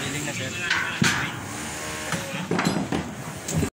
Feeling na sir.